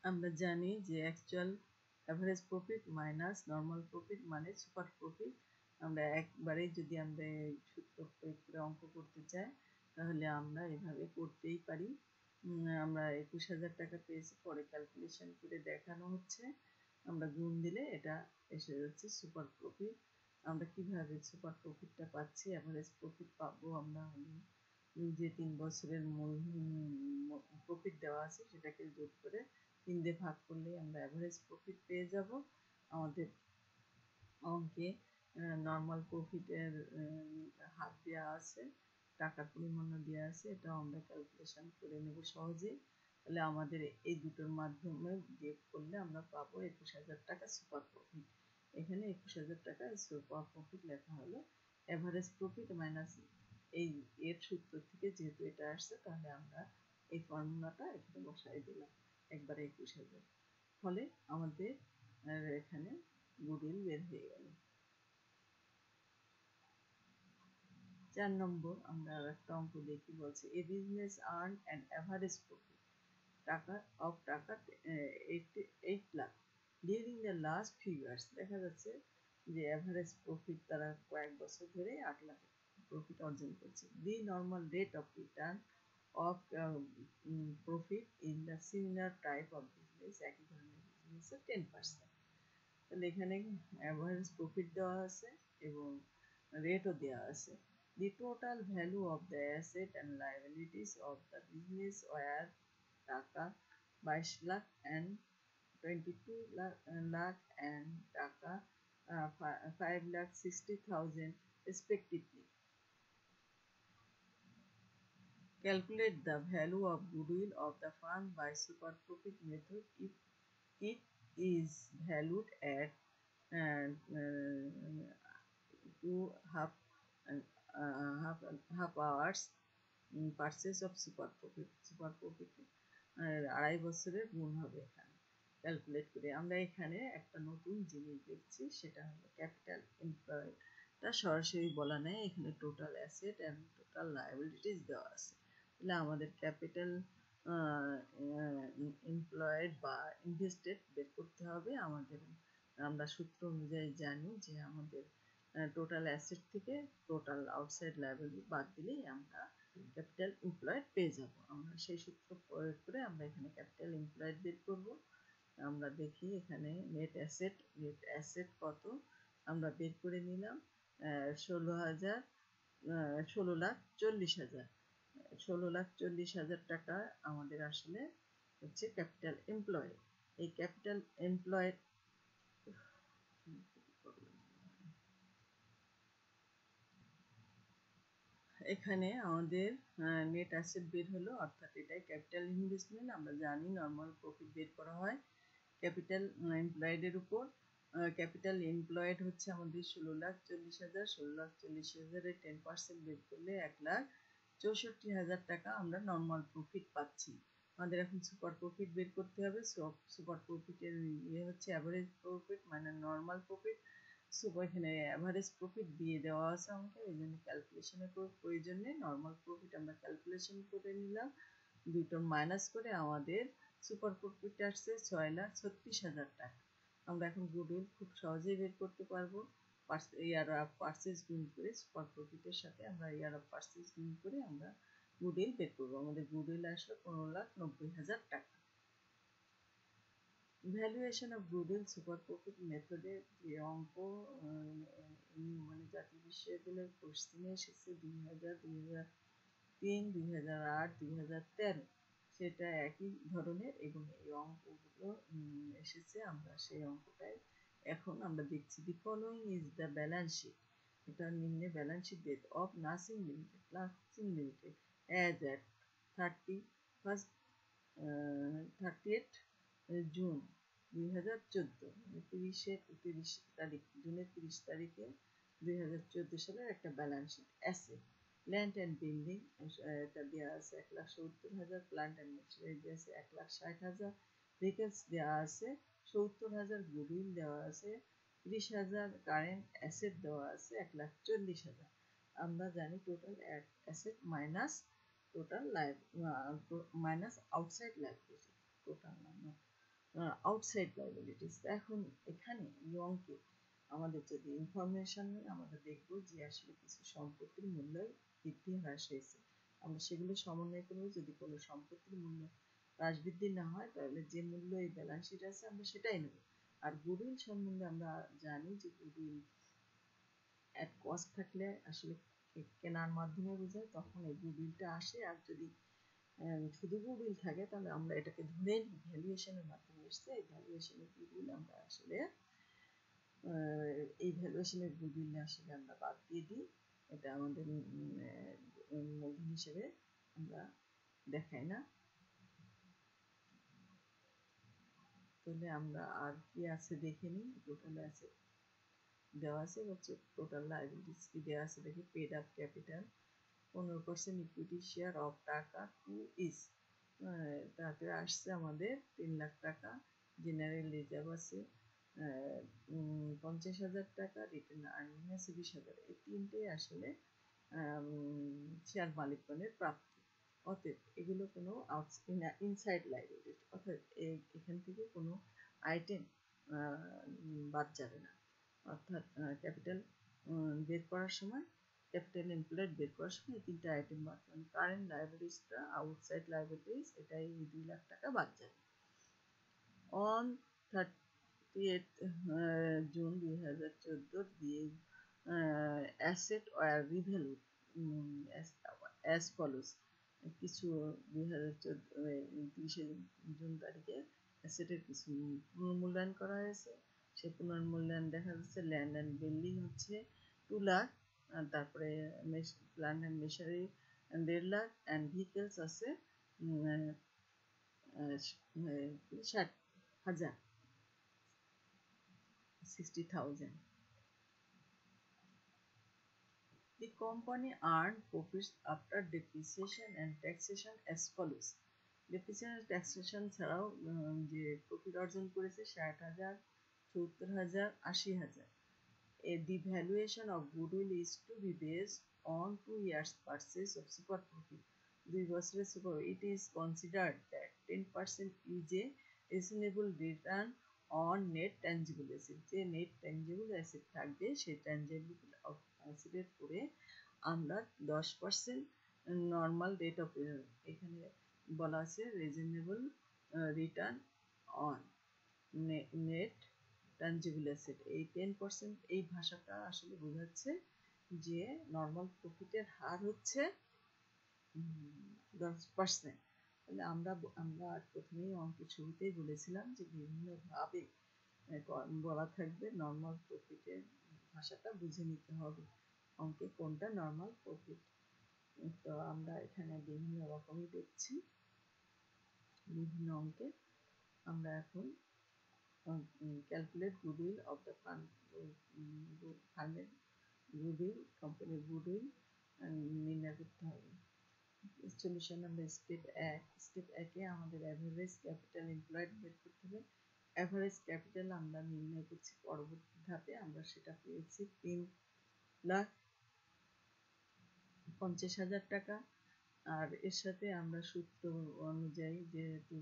আমরা জানি যে actual average profit minus normal profit মানে সুপার প্রফিট আমরা একবারে যদি আমরা সূত্র প্রয়োগ করে অঙ্ক করতে চাই, তাহলে আমরা এভাবে করতেই পারি। আমরা একুশ হাজার টাকা পেয়েছি, পরে ক্যালকুলেশন করে দেখানো হচ্ছে। আমরা গুণ দিলে এটা এসে যাচ্ছে সুপার প্রফিট আমরা কীভাবে সুপার প্রফিটটা পাচ্ছি অ্যাভারেজ প্রফিট পাবো আমরা? যে তিন বছরের মূল প্রফিট দেওয়া আছে, সেটাকে যোগ করে তিন দিয়ে ভাগ করলে আমরা অ্যাভারেজ প্রফিট পেয়ে যাব। আমাদের অঙ্কে নর্মাল প্রফিটের হাত দেওয়া আছে, টাকার পরিমাণও দেওয়া আছে, এটাও আমরা ক্যালকুলেশন করে নেব সহজেই। তাহলে আমাদের এই দুটোর মাধ্যমে যোগ করলে আমরা পাবো একুশ হাজার টাকা সুপার প্রফিট এখানে একুশ হাজার টাকা সুপার প্রফিট লেখা হলো। এভারেজ প্রফিট মাইনাস এই এর সূত্র থেকে যেহেতু এটা আসছে, তাহলে আমরা এই ফর্মুলাটা এখানে বসাই দিলাম। একবারে একুশ হাজার। ফলে আমাদের এখানে গুডউইল বের হয়ে গেল। চার নম্বর, আমরা আর একটা অঙ্ক দেখি, বলছে, a business earn and average profit টাকা, অফ টাকা eight lakh during the last few years দেখা যাচ্ছে যে অ্যাভারেজ প্রফিট তারা কয়েক বছর ধরে আট লাখ প্রফিট অর্জন করছে। The normal rate of return of profit in the similar type of business একই ধরনের বিজনেসে টেন পার্সেন্ট তাহলে এখানে অ্যাভারেজ প্রফিট দেওয়া আছে এবং রেটও দেওয়া আছে The total value of the asset and liabilities of the business were taka 22 lakh and 22 lakh, and taka uh, 5 lakh 60 thousand respectively. Calculate the value of goodwill of the firm by super profit method. If it is valued at uh, uh, two half half half hours purchase of super profit super profit আড়াই বছরের গুণ হবে এখানে। ক্যালকুলেট করে আমরা এখানে একটা নতুন জিনিস দেখছি সেটা হলো ক্যাপিটাল এমপ্লয়েডটা সরাসরি বলা নেই এখানে total asset and total liabilities দেওয়া আছে। তাহলে আমাদের ক্যাপিটাল এমপ্লয়েড বা ইনভেস্টেড বের করতে হবে। আমাদের, আমরা সূত্র অনুযায়ী জানি যে আমাদের টোটাল অ্যাসেট থেকে টোটাল আউটসাইড লাইবিলিটি বাদ দিলেই আমরা ক্যাপিটাল এমপ্লয়েড পেয়ে যাব। আমরা সেই সূত্র প্রয়োগ করে আমরা এখানে ক্যাপিটাল এমপ্লয়েড বের করব। আমরা দেখি এখানে নেট অ্যাসেট নেট অ্যাসেট কত আমরা বের করে নিলাম ষোলো হাজার ষোলো লাখ চল্লিশ হাজার। ষোলো লাখ চল্লিশ হাজার টাকা আমাদের আসলে হচ্ছে ক্যাপিটাল এমপ্লয়েড এই ক্যাপিটাল এমপ্লয়েড এখানে আমাদের নেট অ্যাসেট বের হলো, অর্থাৎ এটাই ক্যাপিটাল ইনভেস্টমেন্ট আমরা জানি নর্মাল প্রফিট বের করা হয় ক্যাপিটাল এমপ্লয়েডের উপর। ক্যাপিটাল এমপ্লয়েড হচ্ছে আমাদের ষোলো লাখ চল্লিশ হাজার। ষোলো লাখ চল্লিশ হাজারের টেন পার্সেন্ট বের করলে এক লাখ। চৌষট্টি হাজার টাকা আমরা নর্মাল প্রফিট পাচ্ছি। আমাদের এখন সুপার প্রফিট বের করতে হবে। সুপার প্রফিটের ইয়ে হচ্ছে অ্যাভারেজ প্রফিট মানে নর্মাল প্রফিট সো এখানে অ্যাভারেজ প্রফিট দিয়ে দেওয়া আছে আমাকে। এই জন্য ক্যালকুলেশনের প্রয়োজন নেই। নর্মাল প্রফিট আমরা ক্যালকুলেশন করে নিলাম। দুটো মাইনাস করে আমাদের সুপার প্রফিট আসছে ছয় লাখ ছত্রিশ হাজার টাকা। আমরা এখন গুডউইল খুব সহজেই বের করতে পারব। ইয়ার অফ পার্সেস গুণ করে সুপার প্রফিটের সাথে আমরা ইয়ার অফ পার্সেস গুণ করে আমরা গুডউইল বের করব। আমাদের গুডউইল আসলো পনেরো লাখ নব্বই হাজার টাকা। Valuation of goodwill super profit মেথডে যে অঙ্ক মানে জাতীয় বিশ্ববিদ্যালয়ের কোশ্চেনে এসেছে দুই হাজার দুই হাজার তিন, দুই হাজার আট, দুই হাজার তেরো। সেটা একই ধরনের এবং এই অঙ্কগুলো এসেছে, আমরা সেই অঙ্কটাই এখন আমরা দেখছি the following is the balance sheet এটা নিম্নে balance sheet date of nursing limited nursing limited as at thirty first thirty eight June দুই হাজার চোদ্দ তিরিশে, তিরিশ তারিখ জুনের তিরিশ তারিখে দুই হাজার চোদ্দ সালের একটা balance sheet asset land and building এটা দেওয়া আছে এক লাখ সত্তর হাজার প্ল্যান্ট অ্যান্ড মেশিনারি দেওয়া আছে এক লাখ ষাট হাজার। ভেহিকেলস দেওয়া আছে সত্তর হাজার গুডউইল দেওয়া আছে, ত্রিশ হাজার কারেন্ট অ্যাসেট দেওয়া আছে, এক লাখ চল্লিশ হাজার। আমরা জানি total asset minus total life minus outside liability total outside liabilities এখন এখানে অঙ্কে আমাদের যদি ইনফরমেশন আমরা দেখব যে আসলে কিছু সম্পত্তির মূল্য বৃদ্ধি হ্রাস হয়েছে। আমরা সেগুলো সমন্বয় করব। যদি কোনো সম্পত্তির মূল্য হ্রাস বৃদ্ধি না হয়, তাহলে যে মূল্য এই ব্যালেন্স শিট আছে আমরা সেটাই নেব। আর গুডউইল সম্বন্ধে আমরা জানি যে গুডউইল অ্যাট কস্ট থাকলে আসলে কেনার মাধ্যমে বোঝায়, তখন এই গুডউইলটা আসে। আর যদি শুধু গুডউইল থাকে, তাহলে আমরা এটাকে ধরে ভ্যালুয়েশনের মাধ্যমে এসছে। এই ভ্যালুয়েশনের গুডউইল আমরা আসলে এই ভ্যালুয়েশনের গুডউইল আসলে আমরা বাদ দিয়ে দিই। এটা আমাদের মূলধন হিসেবে আমরা দেখাই না। তাহলে আমরা আর কি আছে দেখে নিই? টোটাল আছে, দেওয়া আছে, হচ্ছে টোটাল লাইবিলিটিস কি দেওয়া আছে দেখি পেড আপ ক্যাপিটাল পনেরো percent equity share of taka two is তাতে আসছে আমাদের তিন লাখ টাকা জেনারেল রিজার্ভ আছে পঞ্চাশ হাজার টাকা রিটার্ন আর্নিং আছে বিশ হাজার। এই তিনটে আসলে শেয়ার মালিকগণের প্রাপ্তি। অতএব এগুলো কোনো ইনসাইড লাইবিলিটি অর্থাৎ এখান থেকে কোনো আইটেম বাদ যাবে না। অর্থাৎ ক্যাপিটাল বের করার সময় ক্যাপিটাল এমপ্লয়েড বের করার সময় এই তিনটা আইটেম বাদ যাবে কারেন্ট লাইবিলিটিসটা আউটসাইড লাইবিলিটিস এটাই এই দুই লাখ টাকা বাদ যাবে। অন থার্টি এইট জুন দুই হাজার চোদ্দ দিয়ে asset were revalue as follows কিছু দুই হাজার চোদ্দ তিরিশে জুন তারিখে অ্যাসেটের কিছু পুনর্মূল্যায়ন করা হয়েছে সেই পুনর্মূল্যায়ন দেখা যাচ্ছে ল্যান্ড অ্যান্ড বিল্ডিং হচ্ছে টু লাখ তারপরে প্ল্যান্ট অ্যান্ড মেশারি দেড় লাখ অ্যান্ড ভেহিকেলস আছে ষাট হাজার sixty thousand. The company earned profits after depreciation and taxation as follows. Depreciation and taxation ছাড়াও যে প্রফিট অর্জন করেছে ষাট হাজার সত্তর হাজার আশি হাজার The valuation of goodwill is to be based on two years purchase of super profit. দুই বছরের super it is considered that ten percent is a reasonable return on net tangible asset যে নেট ট্যাঞ্জিবল অ্যাসেট থাকবে সেই ট্যাঞ্জিবল অ্যাসেটের পরে আমরা দশ পার্সেন্ট নর্মাল রেট অফ এখানে বলা আছে reasonable return on net tangible asset এই টেন পার্সেন্ট এই ভাষাটা আসলে বোঝাচ্ছে যে নর্মাল প্রফিটের হার হচ্ছে দশ পার্সেন্ট তাহলে আমরা আমরা প্রথমেই অঙ্কের শুরুতেই বলেছিলাম যে বিভিন্নভাবে বলা থাকবে নর্মাল প্রফিটের ভাষাটা বুঝে নিতে হবে। অঙ্কে কোনটা নর্মাল প্রফিট তো আমরা এখানে বিভিন্ন রকমই দেখছি। বিভিন্ন অঙ্কে আমরা এখন ক্যালকুলেট গুডউইল অফ দ্য ফার্মের গুডউইল কোম্পানির গুডউইল নির্ণয় করতে হবে। সলিউশন আমরা স্টেপ এক স্টেপ একে আমাদের অ্যাভারেজ ক্যাপিটাল এমপ্লয়েড বের করতে হবে। অ্যাভারেজ ক্যাপিটাল আমরা নির্ণয় করছি পরবর্তী ধাপে আমরা সেটা পেয়েছি তিন লাখ পঞ্চাশ হাজার টাকা। আর এর সাথে আমরা সূত্র অনুযায়ী যেহেতু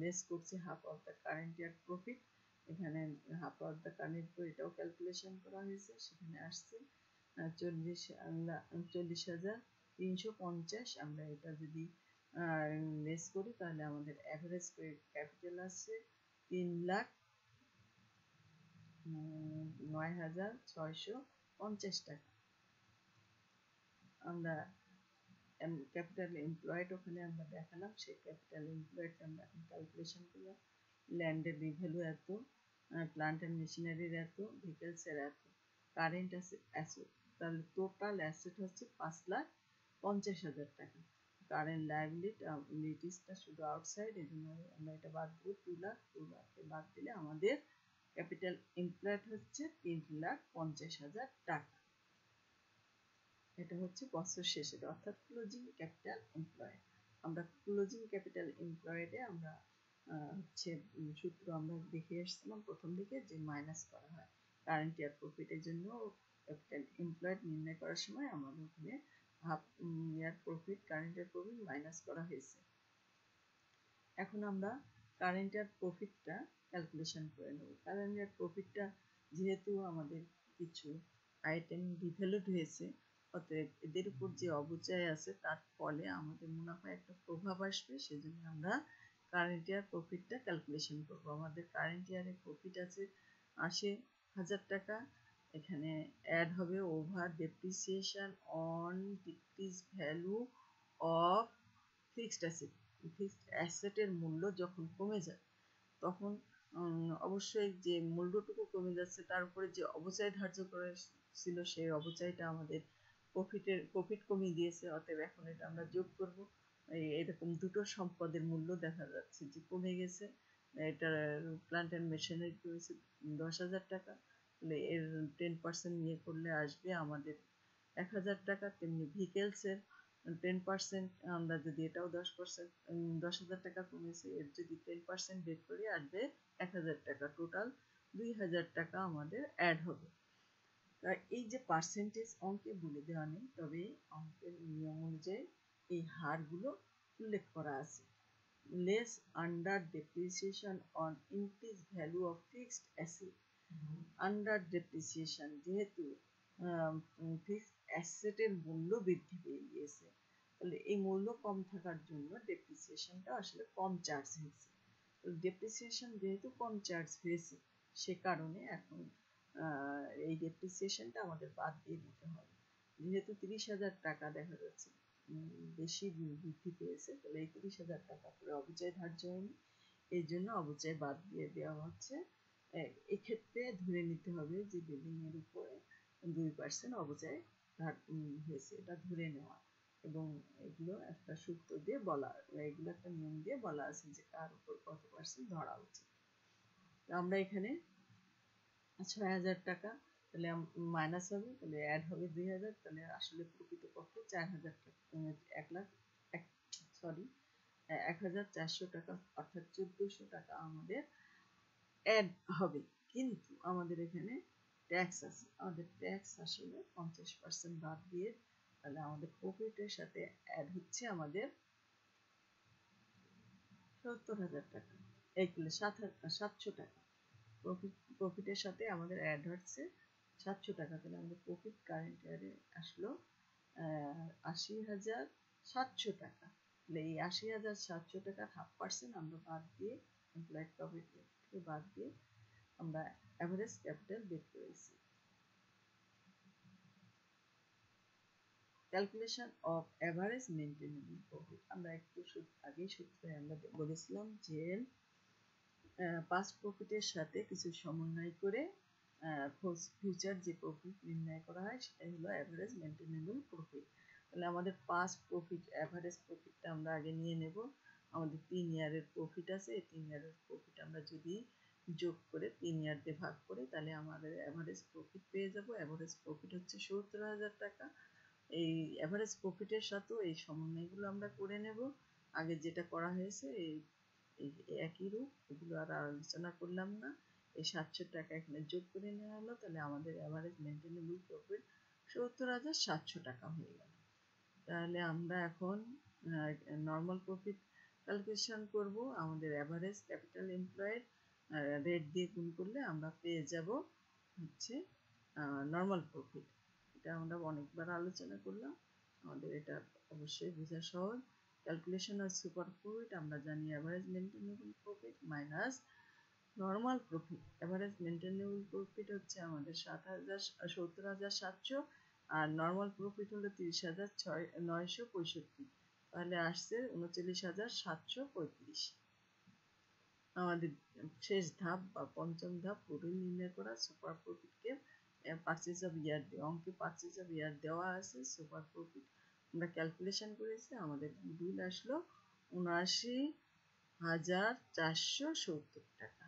লেস করছি half of the current year profit এখানে হাফ অফ দ্য কারেন্ট এটাও ক্যালকুলেশন করা হয়েছে, সেখানে আসছে চল্লিশ চল্লিশ হাজার তিনশো পঞ্চাশ। আমরা এটা যদি লেস করি, তাহলে আমাদের অ্যাভারেজ ক্যাপিটাল আসছে তিন লাখ নয় হাজার ছয়শো পঞ্চাশ টাকা। আমরা ক্যাপিটাল এমপ্লয়েড ওখানে আমরা দেখালাম, সেই ক্যাপিটাল এমপ্লয়েড আমরা এখন ক্যালকুলেশন করলাম ল্যান্ডের ভ্যালু এত প্লান্ট অ্যান্ড মেশিনারির এত ভেহিকেলসের এত। কারেন্ট অ্যাসেট তাহলে টোটাল অ্যাসেট হচ্ছে পাঁচ লাখ পঞ্চাশ হাজার টাকা। কারেন্ট লাইবিলিটিসটা শুধু আউটসাইড এই জন্য আমরা এটা বাদ দেবো। টু লাখ টু লাখকে বাদ দিলে আমাদের ক্যাপিটাল এমপ্লয়েড হচ্ছে তিন লাখ পঞ্চাশ হাজার টাকা। এটা হচ্ছে বছর শেষের অর্থাৎ ক্লোজিং ক্যাপিটাল এমপ্লয়েড আমরা ক্লোজিং ক্যাপিটাল এমপ্লয়েডে আমরা হচ্ছে সূত্র আমরা দেখে এসেছিলাম প্রথম দিকে যে মাইনাস করা হয়। কারেন্ট ইয়ার প্রফিটের জন্য ক্যাপিটাল এমপ্লয়েড নির্ণয় করার সময় আমাদের ওখানে half year profit current year profit minus করা হয়েছে। এখন আমরা কারেন্ট ইয়ার প্রফিটটা ক্যালকুলেশন করে নেব। কারেন্ট ইয়ার প্রফিটটা যেহেতু আমাদের কিছু আইটেম ডিভেলপ হয়েছে, অতএব এদের উপর যে অবচয় আছে, তার ফলে আমাদের মুনাফা একটা প্রভাব আসবে, সেজন্য আমরা কারেন্ট ইয়ার প্রফিটটা ক্যালকুলেশন করব। আমাদের কারেন্ট ইয়ারের প্রফিট আছে আশি হাজার টাকা এখানে অ্যাড হবে over depreciation on decrease value of fixed asset fixed অ্যাসেটের মূল্য যখন কমে যায়, তখন অবশ্যই যে মূল্যটুকু কমে যাচ্ছে তার উপরে যে অবচয় ধার্য করে ছিল সেই অবচয়টা আমাদের প্রফিটের প্রফিট কমিয়ে দিয়েছে, অতএব এখন এটা আমরা যোগ করব। এরকম দুটো সম্পদের মূল্য দেখা যাচ্ছে যে কমে গেছে। এটা প্লান্ট অ্যান্ড মেশিনারি হয়েছে দশ হাজার টাকা। এর টেন পার্সেন্ট নিয়ে করলে আসবে আমাদের এক হাজার টাকা, তেমনি ভেহিকেলসের টেন পার্সেন্ট আমরা যদি এটাও দশ পার্সেন্ট দশ হাজার টাকা কমেছে, এর যদি টেন পার্সেন্ট বের করি আসবে এক হাজার টাকা টোটাল দুই হাজার টাকা আমাদের অ্যাড হবে। এই যে পার্সেন্টেজ অঙ্কে বলে দেওয়া নেই, তবে অঙ্কের নিয়ম অনুযায়ী এই হারগুলো উল্লেখ করা আছে। Less under depreciation on increase value of fixed asset under depreciation যেহেতু ফিক্সড অ্যাসেটের মূল্য বৃদ্ধি পেয়ে গিয়েছে। তাহলে এই মূল্য কম থাকার জন্য ডেপ্রিসিয়েশনটা আসলে কম চার্জ হয়েছে। ডেপ্রিসিয়েশন যেহেতু কম চার্জ হয়েছে, সে কারণে এখন এই ডেপ্রিসিয়েশনটা আমাদের বাদ দিয়ে দিতে হবে। যেহেতু তিরিশ হাজার টাকা দেখা যাচ্ছে বেশি বৃদ্ধি পেয়েছে, তাহলে এই তিরিশ হাজার টাকা করে অবচয় ধার্য হয়নি। এই জন্য অবচয় বাদ দিয়ে দেওয়া হচ্ছে। এক্ষেত্রে ধরে নিতে হবে যে বিল্ডিং এর উপরে দুই পার্সেন্ট অবচয় ধার হয়েছে। এটা ধরে নেওয়া এবং এগুলো একটা সূত্র দিয়ে বলা এগুলো একটা নিয়ম দিয়ে বলা আছে যে কার উপর কত পার্সেন্ট ধরা উচিত। আমরা এখানে ছয় হাজার টাকা, তাহলে মাইনাস হবে, তাহলে অ্যাড হবে দুই হাজার, তাহলে আসলে প্রকৃতপক্ষে চার হাজার টাকা এক লাখ, এক সরি এক হাজার চারশো টাকা, অর্থাৎ চোদ্দশো টাকা আমাদের অ্যাড হবে। কিন্তু আমাদের এখানে ট্যাক্স আছে। আমাদের ট্যাক্স আসলে পঞ্চাশ পার্সেন্ট বাদ দিয়ে তাহলে আমাদের প্রফিটের সাথে অ্যাড হচ্ছে আমাদের সত্তর হাজার টাকা। এইগুলো সাত সাতশো টাকা। প্রফিট প্রফিটের সাথে আমাদের অ্যাড হচ্ছে সাতশো টাকা। তাহলে আমাদের প্রফিট কারেন্ট ইয়ারে আসলো আশি হাজার সাতশো টাকা। তাহলে এই আশি হাজার সাতশো টাকার হাফ পার্সেন্ট আমরা বাদ দিয়ে এমপ্লয়েড প্রফিট থেকে বাদ দিয়ে আমরা অ্যাভারেজ ক্যাপিটাল বের করেছি। Calculation of average maintainable profit আমরা একটু আগেই সূত্রে আমরা বলেছিলাম যে পাস্ট প্রফিটের সাথে কিছু সমন্বয় করে ফিউচার যে প্রফিট নির্ণয় করা হয়, সেটাই হলো অ্যাভারেজ মেনটেনেবল প্রফিট তাহলে আমাদের পাস্ট প্রফিট অ্যাভারেজ প্রফিটটা আমরা আগে নিয়ে নেব। আমাদের তিন ইয়ারের প্রফিট আছে, এই তিন ইয়ারের প্রফিট আমরা যদি যোগ করে তিন ইয়ার দিয়ে ভাগ করি, তাহলে আমাদের অ্যাভারেজ প্রফিট পেয়ে যাব। অ্যাভারেজ প্রফিট হচ্ছে সত্তর হাজার টাকা। এই অ্যাভারেজ প্রফিটের সাথেও এই সমন্বয়গুলো আমরা করে নেব। আগে যেটা করা হয়েছে, এই একই রূপ, এগুলো আর আলোচনা করলাম না। এই সাতশো টাকা এখানে যোগ করে নেওয়া হলো, তাহলে আমাদের অ্যাভারেজ মেনটেনেবল প্রফিট সত্তর হাজার সাতশো টাকা হয়ে গেল। তাহলে আমরা এখন নর্মাল প্রফিট ক্যালকুলেশন করব, আমাদের অ্যাভারেজ ক্যাপিটাল এমপ্লয়েড রেট দিয়ে গুণ করলে আমরা পেয়ে যাব হচ্ছে নর্মাল প্রফিট এটা আমরা অনেকবার আলোচনা করলাম, আমাদের এটা অবশ্যই বোঝা সহজ। ক্যালকুলেশন আর সুপার প্রফিট আমরা জানি average maintainable profit minus normal profit average maintainable profit হচ্ছে আমাদের সাত হাজার, সত্তর হাজার সাতশো, আর নর্মাল প্রফিট হলো তিরিশ হাজার ছয়, নয়শো পঁয়ষট্টি। তাহলে আসছে উনচল্লিশ হাজার সাতশো পঁয়ত্রিশ। আমাদের শেষ ধাপ বা পঞ্চম ধাপ পুরো নির্ণয় করা সুপার প্রফিটকে পারচেজ অফ ইয়ার অঙ্কে পারচেজ অফ ইয়ার দেওয়া আছে সুপার প্রফিট আমরা ক্যালকুলেশন করেছি, আমাদের গুডউইল আসলো উনআশি হাজার চারশো সত্তর টাকা।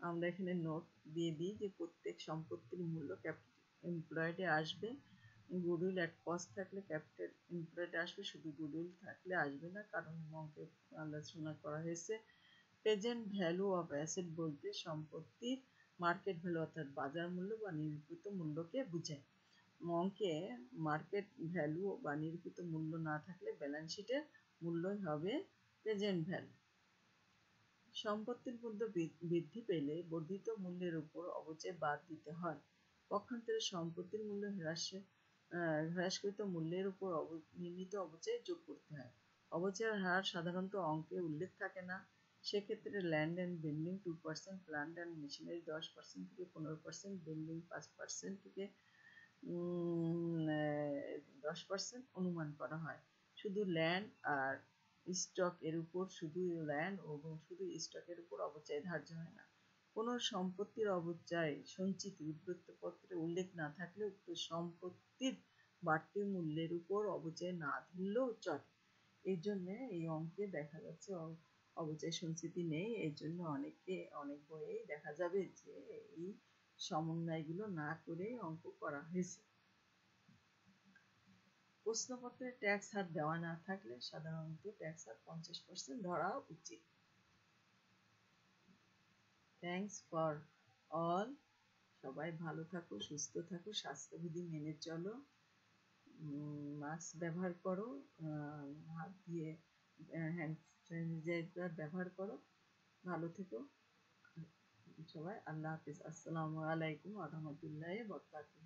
আমরা এখানে নোট দিয়ে দিই যে প্রত্যেক সম্পত্তির মূল্য ক্যাপিটাল এমপ্লয়েডে আসবে। গুডউইল অ্যাট কস্ট থাকলে ক্যাপিটাল এমপ্লয়েডে আসবে, শুধু গুডউইল থাকলে আসবে না, কারণ অঙ্কে আলোচনা করা হয়েছে। প্রেজেন্ট ভ্যালু অফ অ্যাসেট বলতে সম্পত্তির মার্কেট ভ্যালু অর্থাৎ বাজার মূল্য বা নিরূপিত মূল্যকে বোঝায়। অঙ্কে মার্কেট ভ্যালু বা নিরূপিত মূল্য না থাকলে ব্যালেন্স শিটের মূল্যই হবে প্রেজেন্ট ভ্যালু সম্পত্তির মূল্য বৃদ্ধি পেলে বর্ধিত মূল্যের উপর অবচয় বাদ দিতে হয়। পক্ষান্তরে সম্পত্তির মূল্য হ্রাসে হ্রাসকৃত মূল্যের উপর নির্মিত অবচয় যোগ করতে হয়। অবচয়ের হার সাধারণত অঙ্কে উল্লেখ থাকে না। সেক্ষেত্রে land and building two percent plant and machinery দশ পার্সেন্ট থেকে পনেরো পার্সেন্ট বিল্ডিং পাঁচ পার্সেন্ট থেকে দশ পার্সেন্ট অনুমান করা হয়। শুধু ল্যান্ড আর স্টক এর উপর, শুধু ল্যান্ড এবং শুধু স্টকের উপর অবচয় ধার্য হয় না। কোনো সম্পত্তির অবচয় সঞ্চিত পত্রে উল্লেখ না থাকলে উক্ত সম্পত্তির বাড়তি মূল্যের উপর অবচয় না ধরলেও চলে। এই জন্য এই অঙ্কে দেখা যাচ্ছে অবচয় সঞ্চিতি নেই। এর জন্য অনেকে, অনেক বইয়েই দেখা যাবে যে এই সমন্বয়গুলো না করে অঙ্ক করা হয়েছে। প্রশ্নপত্রে ট্যাক্স হার দেওয়া না থাকলে সাধারণত ট্যাক্স হার পঞ্চাশ পার্সেন্ট ধরা উচিত। থ্যাংকস ফর অল সবাই ভালো থাকো, সুস্থ থাকো, স্বাস্থ্যবিধি মেনে চলো। মাস্ক ব্যবহার করো হাত দিয়ে হ্যান্ড স্যানিটাইজার ব্যবহার করো। ভালো থেকো। সবাই আল্লাহ হাফিজ। আসসালামু আলাইকুম আহমতুল্লাহ বরকাতুহ।